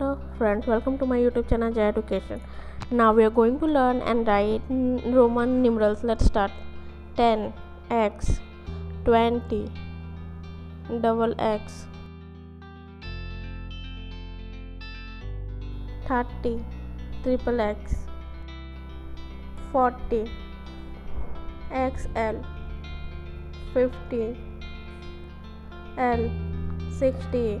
Hello friends, welcome to my YouTube channel Jai Education. Now we are going to learn and write Roman numerals. Let's start. 10 x 20 double x 30 triple x 40 xl 50 l 60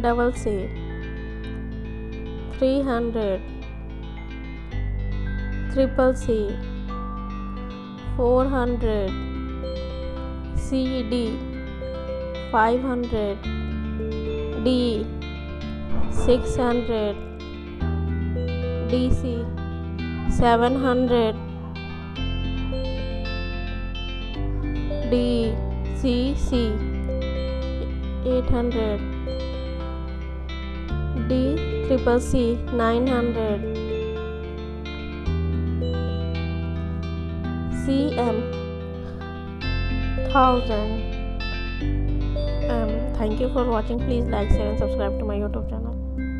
double C 300 triple C 400 CD 500 D 600 DC 700 DCC 800 D triple C nine hundred C M thousand um, thank you for watching please like share and subscribe to my youtube channel